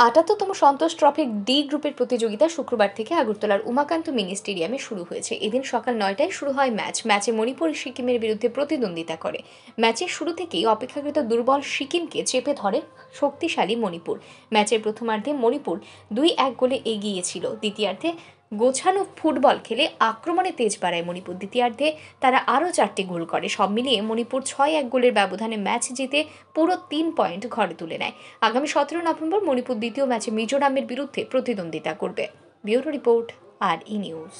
আটাত্তরতম সন্তোষ ট্রফির ডি গ্রুপের প্রতিযোগিতা শুক্রবার থেকে আগরতলার উমাকান্ত মিনি স্টেডিয়ামে শুরু হয়েছে। এদিন সকাল নয়টায় শুরু হয় ম্যাচ। ম্যাচে মণিপুর সিকিমের বিরুদ্ধে প্রতিদ্বন্দ্বিতা করে। ম্যাচের শুরু থেকেই অপেক্ষাকৃত দুর্বল সিকিমকে চেপে ধরে শক্তিশালী মণিপুর। ম্যাচের প্রথমার্ধে মণিপুর দুই এক গোলে এগিয়েছিল। দ্বিতীয়ার্ধে গোছানো ফুটবল খেলে আক্রমণে তেজ বাড়ায় মণিপুর দ্বিতীয়ার্ধে। তারা আরও চারটি গোল করে। সব মিলিয়ে মণিপুর ছয় এক গোলের ব্যবধানে ম্যাচ জিতে পুরো তিন পয়েন্ট ঘরে তুলে নেয়। আগামী সতেরো নভেম্বর মণিপুর দ্বিতীয় ম্যাচে মিজোরামের বিরুদ্ধে প্রতিদ্বন্দ্বিতা করবে। Bureau report, R E News.